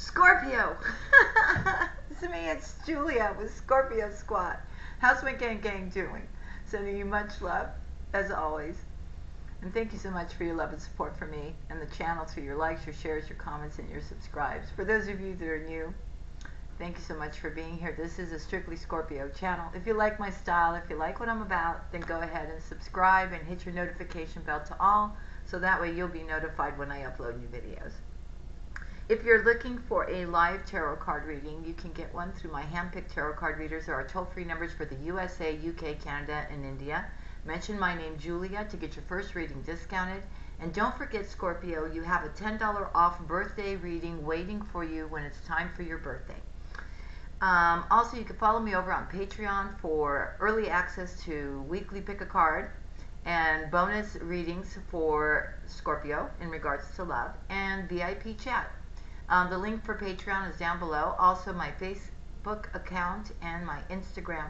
Scorpio. it's me, it's Julia with Scorpio Squad. How's my gang gang doing? Sending you much love, as always. And thank you so much for your love and support for me and the channel through your likes, your shares, your comments, and your subscribes. For those of you that are new, thank you so much for being here. This is a Strictly Scorpio channel. If you like my style, if you like what I'm about, then go ahead and subscribe and hit your notification bell to all so that way you'll be notified when I upload new videos. If you're looking for a live tarot card reading, you can get one through my handpicked tarot card readers. There are toll-free numbers for the USA, UK, Canada, and India. Mention my name, Julia, to get your first reading discounted. And don't forget, Scorpio, you have a $10 off birthday reading waiting for you when it's time for your birthday. Um, also, you can follow me over on Patreon for early access to weekly pick a card and bonus readings for Scorpio in regards to love and VIP chat. Um, the link for Patreon is down below. Also, my Facebook account and my Instagram.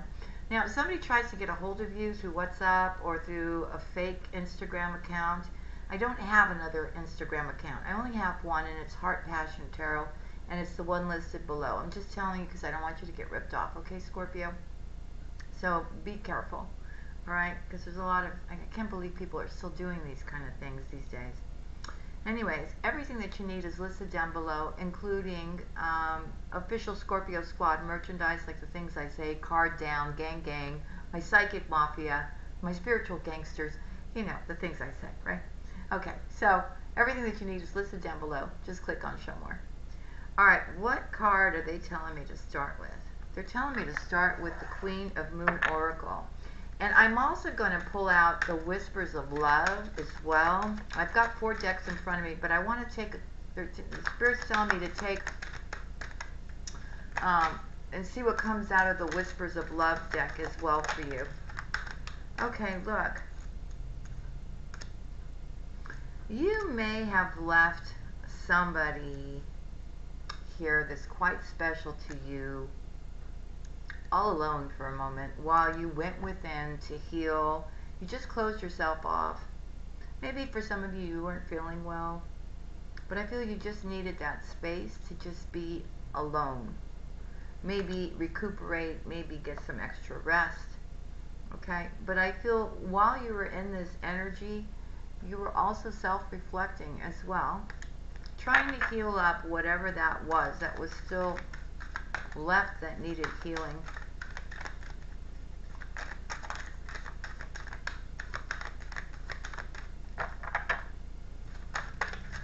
Now, if somebody tries to get a hold of you through WhatsApp or through a fake Instagram account, I don't have another Instagram account. I only have one, and it's Heart Passion Tarot, and it's the one listed below. I'm just telling you because I don't want you to get ripped off, okay, Scorpio? So be careful, all right? Because there's a lot of, I can't believe people are still doing these kind of things these days. Anyways, everything that you need is listed down below, including um, official Scorpio Squad merchandise, like the things I say, card down, gang gang, my psychic mafia, my spiritual gangsters, you know, the things I say, right? Okay, so everything that you need is listed down below. Just click on show more. All right, what card are they telling me to start with? They're telling me to start with the Queen of Moon Oracle. And I'm also going to pull out the Whispers of Love as well. I've got four decks in front of me, but I want to take, the Spirit's telling me to take um, and see what comes out of the Whispers of Love deck as well for you. Okay, look. You may have left somebody here that's quite special to you all alone for a moment while you went within to heal. You just closed yourself off. Maybe for some of you, you weren't feeling well, but I feel you just needed that space to just be alone. Maybe recuperate, maybe get some extra rest. Okay, but I feel while you were in this energy, you were also self reflecting as well, trying to heal up whatever that was that was still left that needed healing.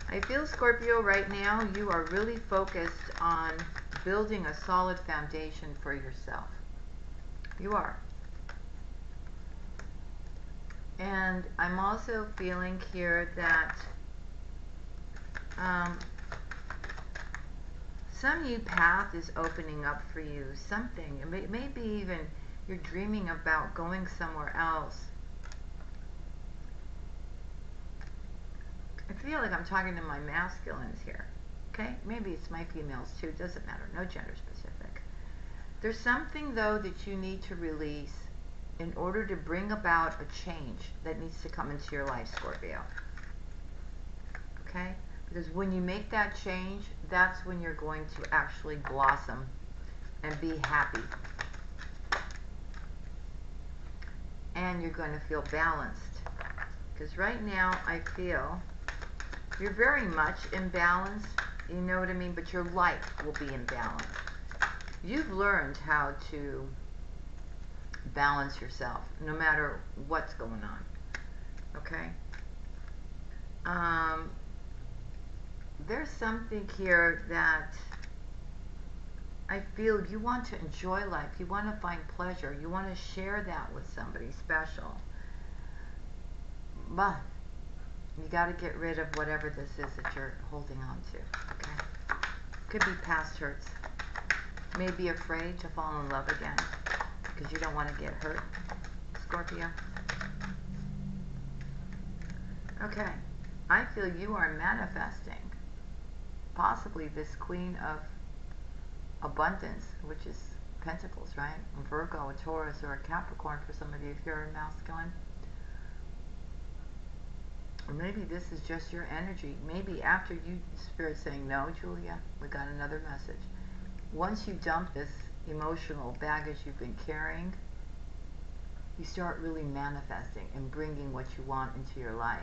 I feel Scorpio right now you are really focused on building a solid foundation for yourself. You are. And I'm also feeling here that um, some new path is opening up for you. Something. May, maybe even you're dreaming about going somewhere else. I feel like I'm talking to my masculines here. Okay? Maybe it's my females too. Doesn't matter. No gender specific. There's something, though, that you need to release in order to bring about a change that needs to come into your life, Scorpio. Okay? Because when you make that change, that's when you're going to actually blossom and be happy. And you're going to feel balanced. Because right now, I feel you're very much in balance, you know what I mean? But your life will be in balance. You've learned how to balance yourself, no matter what's going on. Okay? Um, there's something here that I feel you want to enjoy life. You want to find pleasure. You want to share that with somebody special. But you got to get rid of whatever this is that you're holding on to. Okay? Could be past hurts. May be afraid to fall in love again because you don't want to get hurt, Scorpio. Okay. I feel you are manifesting possibly this Queen of Abundance, which is Pentacles, right? Virgo, a Taurus, or a Capricorn for some of you if you're a masculine maybe this is just your energy. Maybe after you, Spirit saying, No, Julia, we got another message. Once you dump this emotional baggage you've been carrying, you start really manifesting and bringing what you want into your life.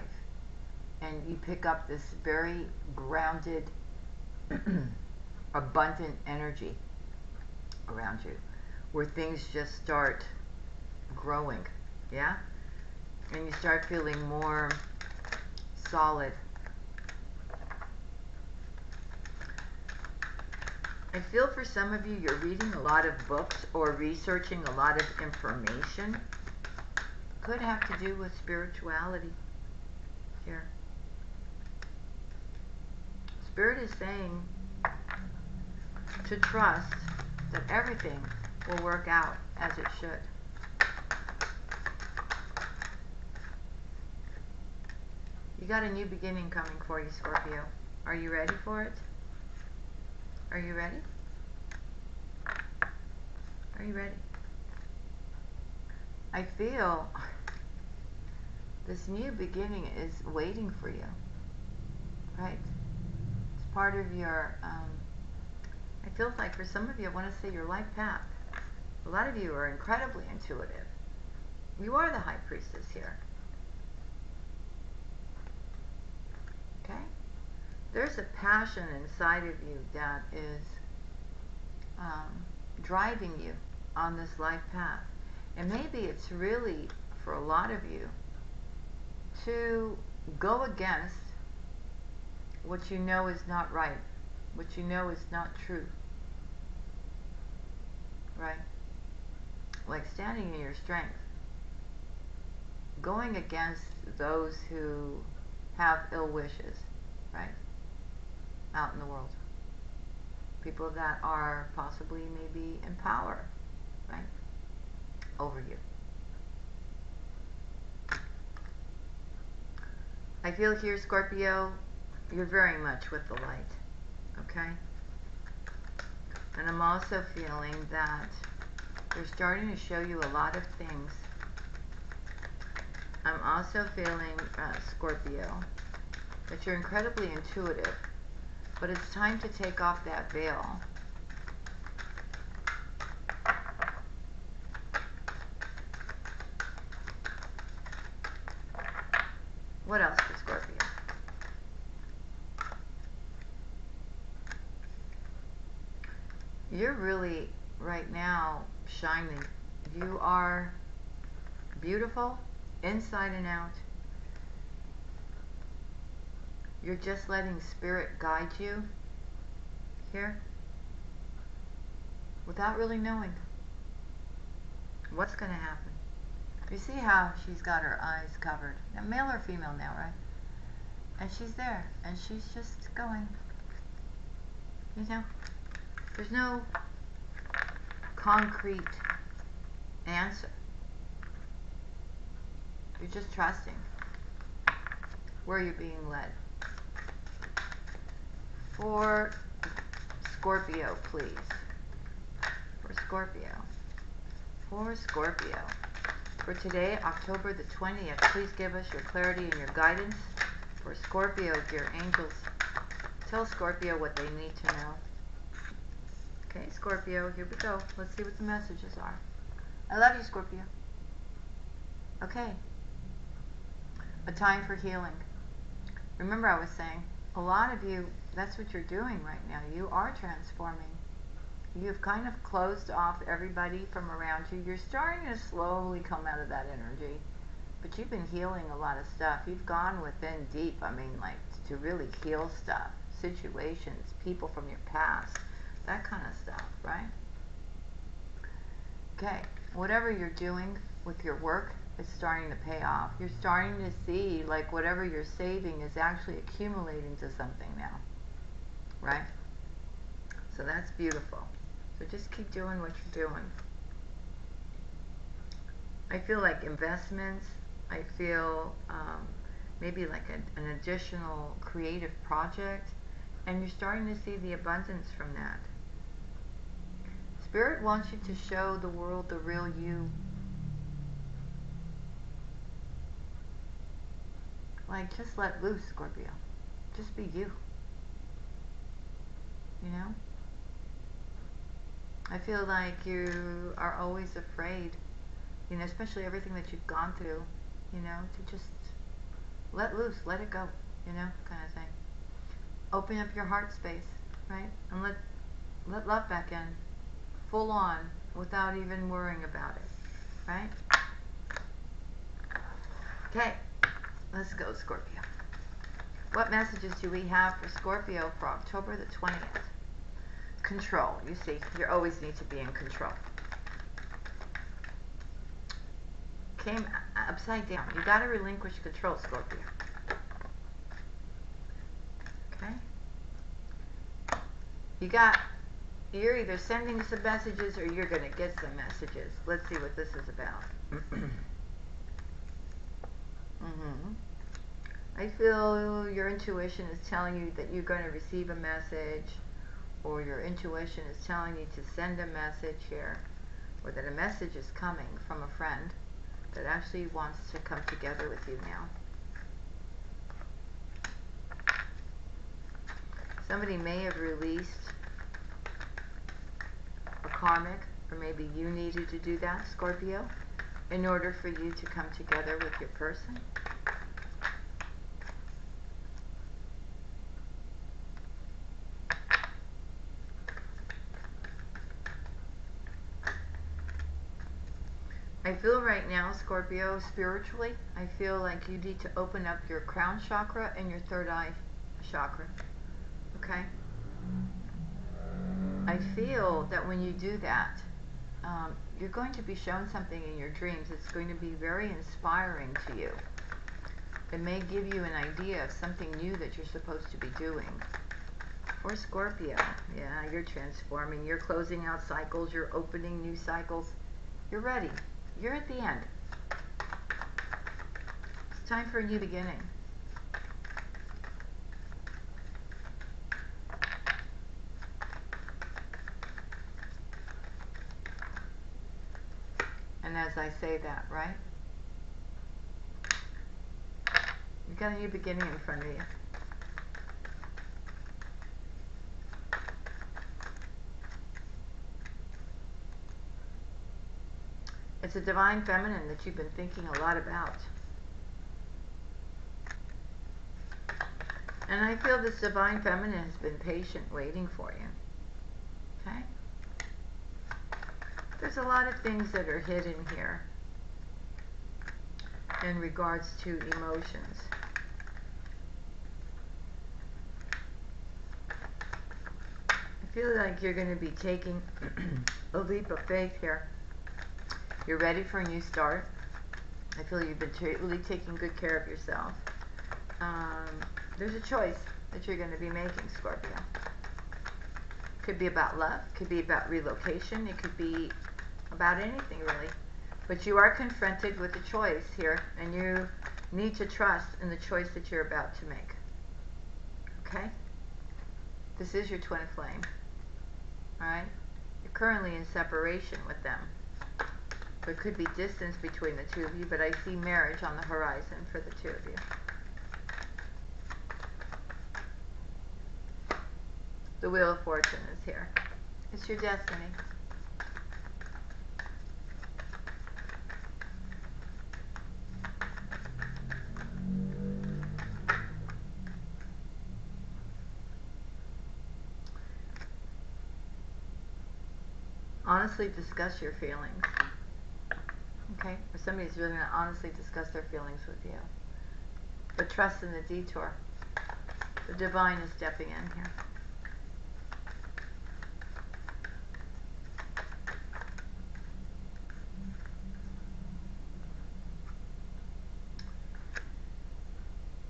And you pick up this very grounded, abundant energy around you where things just start growing. Yeah? And you start feeling more solid. I feel for some of you, you're reading a lot of books or researching a lot of information. Could have to do with spirituality here. Spirit is saying to trust that everything will work out as it should. You got a new beginning coming for you, Scorpio. Are you ready for it? Are you ready? Are you ready? I feel this new beginning is waiting for you. Right? It's part of your, um, I feel like for some of you, I want to say your life path. A lot of you are incredibly intuitive. You are the high priestess here. Okay? There's a passion inside of you that is um, driving you on this life path. And maybe it's really, for a lot of you, to go against what you know is not right, what you know is not true. Right? Like standing in your strength. Going against those who have ill wishes, right? Out in the world. People that are possibly maybe in power, right? Over you. I feel here, Scorpio, you're very much with the light, okay? And I'm also feeling that they're starting to show you a lot of things. I'm also feeling, uh, Scorpio, that you're incredibly intuitive, but it's time to take off that veil. What else for Scorpio? You're really, right now, shining. You are beautiful inside and out. You're just letting spirit guide you here without really knowing what's going to happen. You see how she's got her eyes covered. Now, male or female now, right? And she's there, and she's just going. You know, there's no concrete answer. You're just trusting where you're being led. For Scorpio, please. For Scorpio. For Scorpio. For today, October the 20th, please give us your clarity and your guidance. For Scorpio, dear angels, tell Scorpio what they need to know. Okay, Scorpio, here we go. Let's see what the messages are. I love you, Scorpio. Okay. A time for healing. Remember, I was saying, a lot of you, that's what you're doing right now. You are transforming. You've kind of closed off everybody from around you. You're starting to slowly come out of that energy. But you've been healing a lot of stuff. You've gone within deep, I mean, like, to really heal stuff, situations, people from your past, that kind of stuff, right? Okay, whatever you're doing with your work is starting to pay off. You're starting to see, like, whatever you're saving is actually accumulating to something now, right? So that's beautiful. So just keep doing what you're doing. I feel like investments, I feel um, maybe like a, an additional creative project, and you're starting to see the abundance from that. Spirit wants you to show the world the real you. like just let loose, Scorpio. Just be you. You know? I feel like you are always afraid, you know, especially everything that you've gone through, you know, to just let loose, let it go, you know, kind of thing. Open up your heart space, right? And let let love back in full on without even worrying about it, right? Okay, let's go, Scorpio. What messages do we have for Scorpio for October the 20th? Control. You see, you always need to be in control. Came upside down. You got to relinquish control, Scorpio. Okay? You got, you're either sending some messages or you're going to get some messages. Let's see what this is about. mm-hmm. I feel your intuition is telling you that you're going to receive a message or your intuition is telling you to send a message here or that a message is coming from a friend that actually wants to come together with you now. Somebody may have released a karmic, or maybe you needed to do that, Scorpio, in order for you to come together with your person. I feel right now, Scorpio, spiritually, I feel like you need to open up your crown chakra and your third eye chakra. Okay? I feel that when you do that, um, you're going to be shown something in your dreams. It's going to be very inspiring to you. It may give you an idea of something new that you're supposed to be doing. For Scorpio, yeah, you're transforming. You're closing out cycles. You're opening new cycles. You're ready. You're at the end. It's time for a new beginning. And as I say that, right? You've got a new beginning in front of you. It's a divine feminine that you've been thinking a lot about. And I feel this divine feminine has been patient waiting for you. Okay? There's a lot of things that are hidden here in regards to emotions. I feel like you're going to be taking a leap of faith here. You're ready for a new start. I feel you've been really taking good care of yourself. Um, there's a choice that you're going to be making, Scorpio. Could be about love, could be about relocation, it could be about anything really. But you are confronted with a choice here, and you need to trust in the choice that you're about to make. Okay? This is your twin flame. Alright? You're currently in separation with them. There could be distance between the two of you, but I see marriage on the horizon for the two of you. The Wheel of Fortune is here. It's your destiny. Honestly discuss your feelings. Okay? Or somebody's really going to honestly discuss their feelings with you. But trust in the detour. The divine is stepping in here.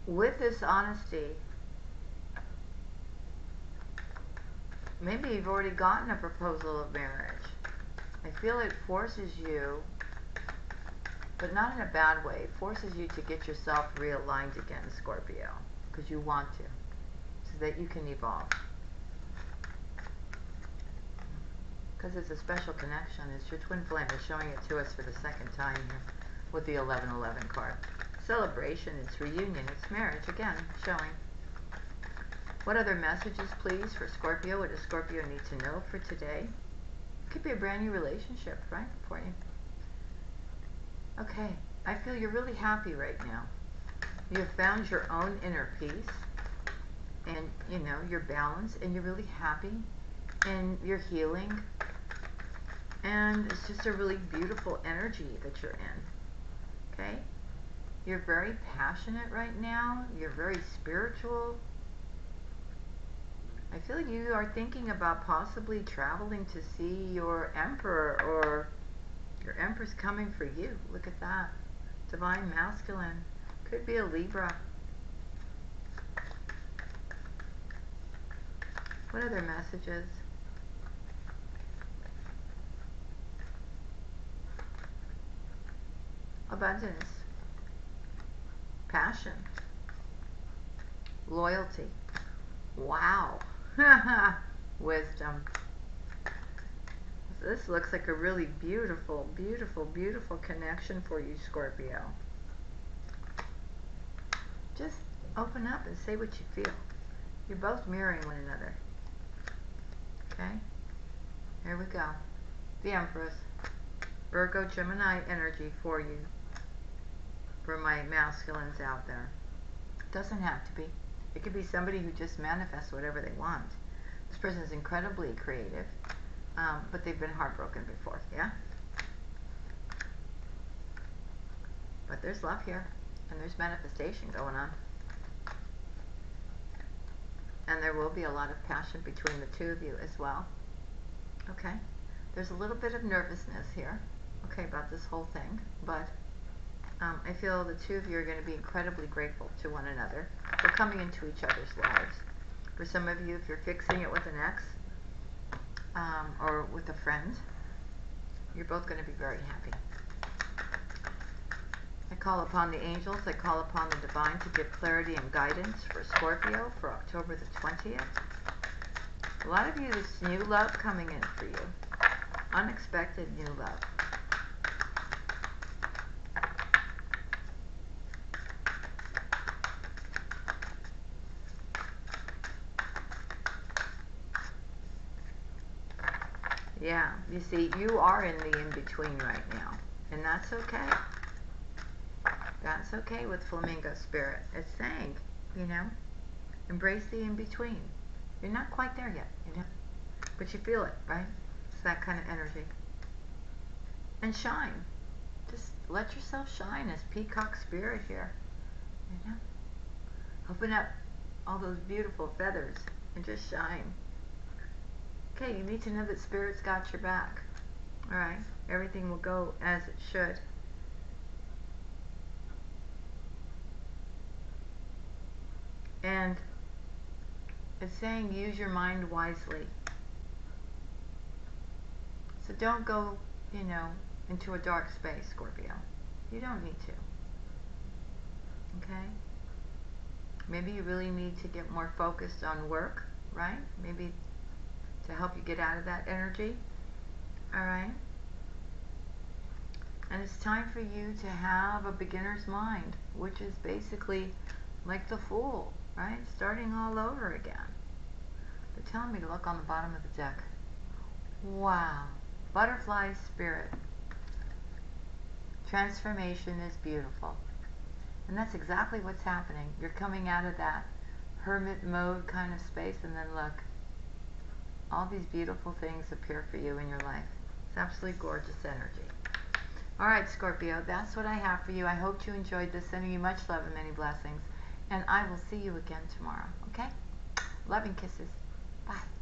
With this honesty, maybe you've already gotten a proposal of marriage. I feel it forces you but not in a bad way. Forces you to get yourself realigned again, Scorpio, because you want to, so that you can evolve. Because it's a special connection. It's your twin flame. They're showing it to us for the second time here with the 1111 card. celebration, it's reunion, it's marriage again, showing. What other messages, please, for Scorpio? What does Scorpio need to know for today? Could be a brand new relationship, right, for you. Okay, I feel you're really happy right now. You have found your own inner peace, and you know your balance, and you're really happy, and you're healing, and it's just a really beautiful energy that you're in. Okay, you're very passionate right now. You're very spiritual. I feel you are thinking about possibly traveling to see your emperor or your empress coming for you. Look at that. Divine masculine. Could be a Libra. What other messages? Abundance. Passion. Loyalty. Wow. Wisdom. This looks like a really beautiful, beautiful, beautiful connection for you, Scorpio. Just open up and say what you feel. You're both mirroring one another. Okay? Here we go. The Empress. Virgo Gemini energy for you. For my masculines out there. Doesn't have to be. It could be somebody who just manifests whatever they want. This person is incredibly creative, um, but they've been heartbroken before, yeah? But there's love here, and there's manifestation going on. And there will be a lot of passion between the two of you as well. Okay? There's a little bit of nervousness here, okay, about this whole thing, but um, I feel the two of you are going to be incredibly grateful to one another for coming into each other's lives. For some of you, if you're fixing it with an ex um, or with a friend, you're both going to be very happy. I call upon the angels, I call upon the divine to give clarity and guidance for Scorpio for October the 20th. A lot of you, this new love coming in for you. Unexpected new love. Yeah, you see, you are in the in-between right now, and that's okay. That's okay with Flamingo Spirit. It's saying, you know, embrace the in-between. You're not quite there yet, you know, but you feel it, right? It's that kind of energy. And shine. Just let yourself shine as Peacock Spirit here, you know. Open up all those beautiful feathers and just shine. Okay, you need to know that Spirit's got your back. Alright, everything will go as it should. And it's saying use your mind wisely. So don't go, you know, into a dark space, Scorpio. You don't need to. Okay? Maybe you really need to get more focused on work, right? Maybe to help you get out of that energy. All right? And it's time for you to have a beginner's mind, which is basically like the fool, right? Starting all over again. They're telling me to look on the bottom of the deck. Wow. Butterfly spirit. Transformation is beautiful. And that's exactly what's happening. You're coming out of that hermit mode kind of space, and then look, all these beautiful things appear for you in your life. It's absolutely gorgeous energy. All right, Scorpio, that's what I have for you. I hope you enjoyed this. Sending you much love and many blessings. And I will see you again tomorrow, okay? Love and kisses. Bye.